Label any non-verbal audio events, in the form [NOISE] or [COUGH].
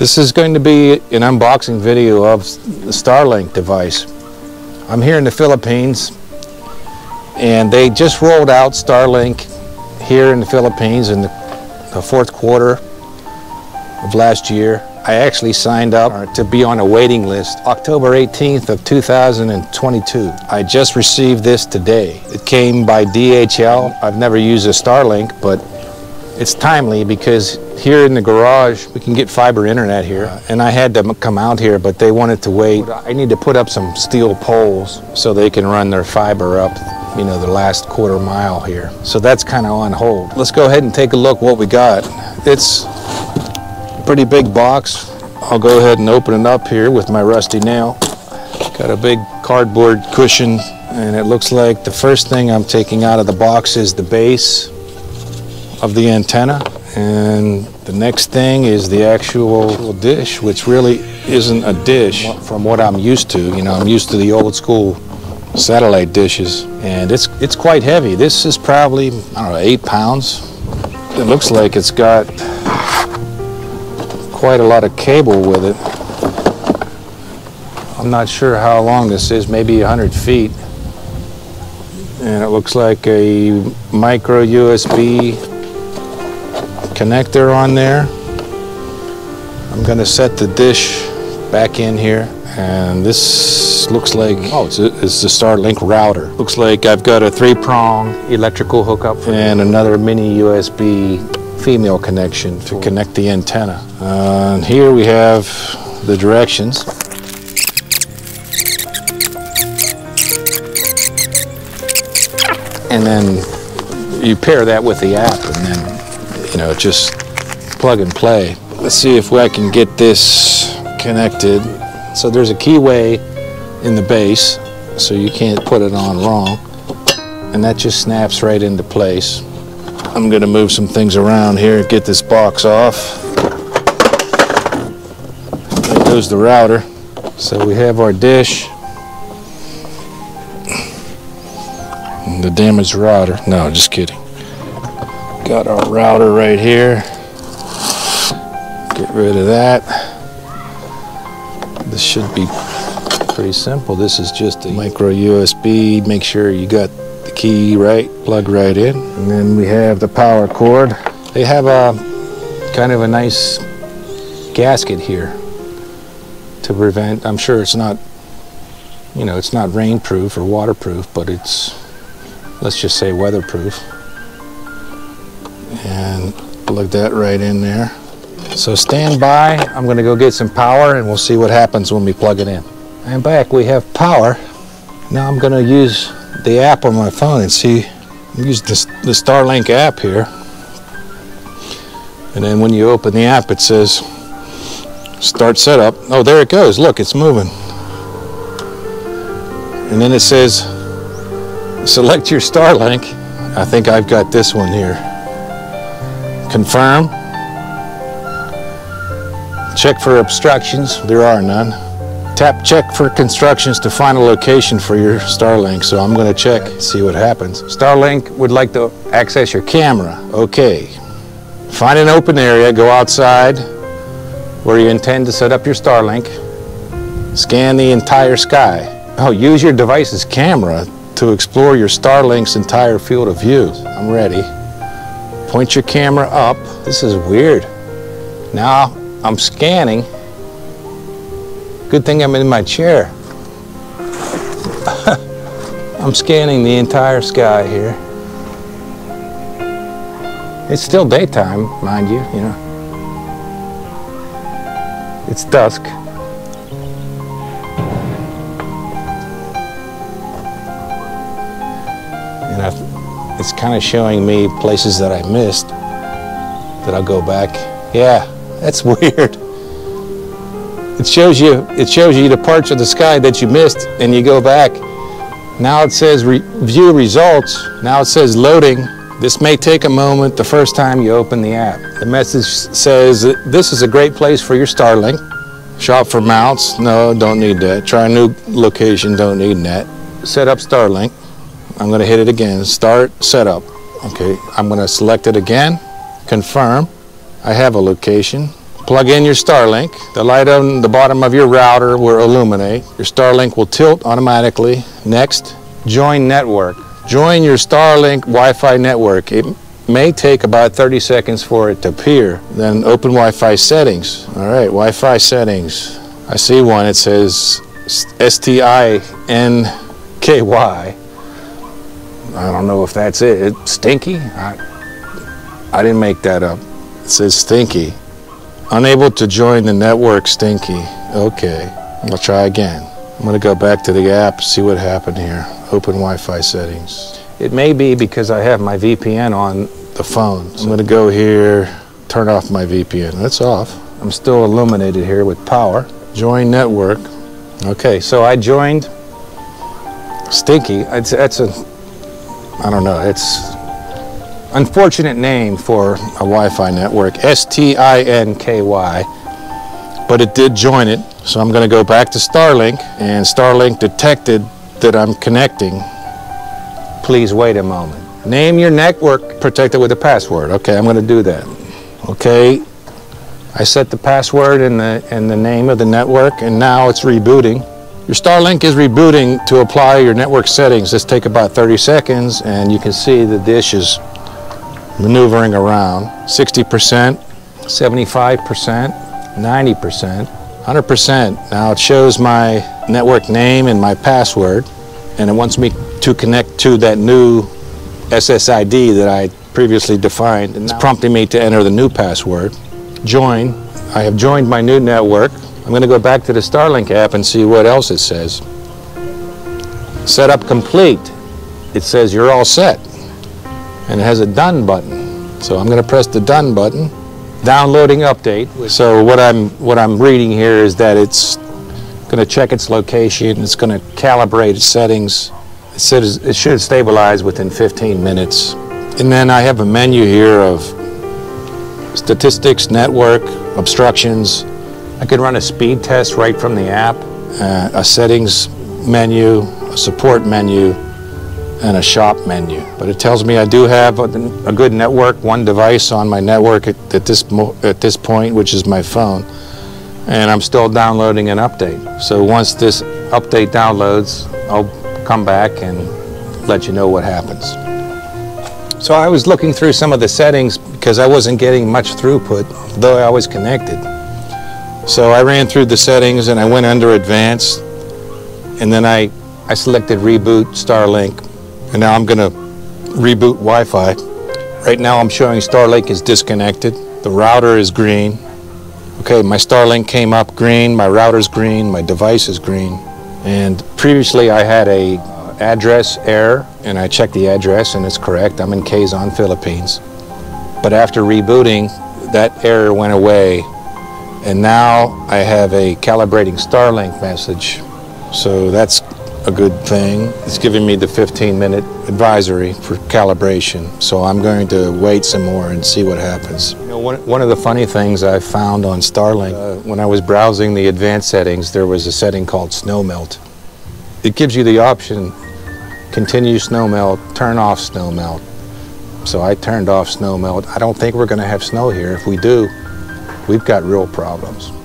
This is going to be an unboxing video of the Starlink device. I'm here in the Philippines and they just rolled out Starlink here in the Philippines in the, fourth quarter of last year. I actually signed up to be on a waiting list October 18th of 2022. I just received this today. It came by DHL. I've never used a Starlink, but it's timely because here in the garage we can get fiber internet here and I had to come out here but they wanted to wait. I need to put up some steel poles so they can run their fiber up you know the last quarter mile here. So that's kind of on hold. Let's go ahead and take a look what we got. It's a pretty big box. I'll go ahead and open it up here with my rusty nail. Got a big cardboard cushion and it looks like the first thing I'm taking out of the box is the base of the antenna and the next thing is the actual dish which really isn't a dish from what I'm used to. You know I'm used to the old school satellite dishes and it's it's quite heavy. This is probably I don't know eight pounds. It looks like it's got quite a lot of cable with it. I'm not sure how long this is maybe 100 feet. And it looks like a micro USB connector on there. I'm going to set the dish back in here and this looks like, oh, it's, a, it's the Starlink router. Looks like I've got a three-prong electrical hookup and another mini USB female connection to connect the antenna. Uh, and here we have the directions. And then you pair that with the app and then know, just plug and play. Let's see if I can get this connected. So there's a keyway in the base, so you can't put it on wrong. And that just snaps right into place. I'm gonna move some things around here, and get this box off. There goes the router. So we have our dish. The damaged router. No, just kidding. Got our router right here. Get rid of that. This should be pretty simple. This is just a micro USB. Make sure you got the key right, plug right in. And then we have the power cord. They have a kind of a nice gasket here to prevent, I'm sure it's not, you know, it's not rainproof or waterproof, but it's, let's just say weatherproof plug that right in there. So stand by, I'm gonna go get some power and we'll see what happens when we plug it in. And back, we have power. Now I'm gonna use the app on my phone and see, use the Starlink app here. And then when you open the app, it says start setup. Oh, there it goes. Look, it's moving. And then it says select your Starlink. I think I've got this one here. Confirm. Check for obstructions. There are none. Tap check for constructions to find a location for your Starlink. So I'm going to check, see what happens. Starlink would like to access your camera. Okay. Find an open area, go outside where you intend to set up your Starlink. Scan the entire sky. Oh, use your device's camera to explore your Starlink's entire field of view. I'm ready. Point your camera up. This is weird. Now I'm scanning. Good thing I'm in my chair. [LAUGHS] I'm scanning the entire sky here. It's still daytime, mind you, you know. It's dusk. It's kind of showing me places that I missed that I'll go back. Yeah, that's [LAUGHS] weird. It shows you it shows you the parts of the sky that you missed and you go back. Now it says re view results. Now it says loading. This may take a moment the first time you open the app. The message says this is a great place for your Starlink. Shop for mounts. No, don't need that. Try a new location. Don't need that. Set up Starlink. I'm going to hit it again. Start setup. Okay, I'm going to select it again. Confirm. I have a location. Plug in your Starlink. The light on the bottom of your router will illuminate. Your Starlink will tilt automatically. Next, join network. Join your Starlink Wi-Fi network. It may take about 30 seconds for it to appear. Then open Wi-Fi settings. All right, Wi-Fi settings. I see one. It says S-T-I-N-K-Y. I don't know if that's it. It's stinky? I, I didn't make that up. It says stinky. Unable to join the network stinky. Okay, I'll try again. I'm gonna go back to the app, see what happened here. Open Wi-Fi settings. It may be because I have my VPN on the phone. So I'm gonna go here, turn off my VPN. That's off. I'm still illuminated here with power. Join network. Okay, so I joined Stinky. It's, that's a, I don't know, it's unfortunate name for a Wi-Fi network, S-T-I-N-K-Y, but it did join it. So I'm going to go back to Starlink, and Starlink detected that I'm connecting. Please wait a moment. Name your network protected with a password. Okay, I'm going to do that. Okay, I set the password and the, and the name of the network, and now it's rebooting. Your Starlink is rebooting to apply your network settings. This take about 30 seconds, and you can see the dish is maneuvering around 60%, 75%, 90%, 100%. Now it shows my network name and my password and it wants me to connect to that new SSID that I previously defined. And it's prompting me to enter the new password. Join. I have joined my new network. I'm going to go back to the Starlink app and see what else it says. Setup complete. It says you're all set and it has a done button. So I'm going to press the done button. Downloading update. So what I'm what I'm reading here is that it's going to check its location. It's going to calibrate its settings. It says it should stabilize within 15 minutes. And then I have a menu here of statistics, network, obstructions. I can run a speed test right from the app, uh, a settings menu, a support menu, and a shop menu. But it tells me I do have a, a good network, one device on my network at, at this at this point, which is my phone, and I'm still downloading an update. So once this update downloads, I'll come back and let you know what happens. So I was looking through some of the settings because I wasn't getting much throughput, though I was connected. So I ran through the settings and I went under advanced, and then I, I selected reboot Starlink and now I'm going to reboot Wi-Fi. Right now I'm showing Starlink is disconnected. The router is green. Okay, my Starlink came up green, my router's green, my device is green. And previously I had a address error and I checked the address and it's correct. I'm in Quezon, Philippines. But after rebooting, that error went away and now I have a calibrating Starlink message. So that's a good thing. It's giving me the 15 minute advisory for calibration. So I'm going to wait some more and see what happens. You know, one, one of the funny things I found on Starlink, uh, when I was browsing the advanced settings, there was a setting called snow melt. It gives you the option, continue snow melt, turn off snow melt. So I turned off snow melt. I don't think we're going to have snow here. If we do, we've got real problems.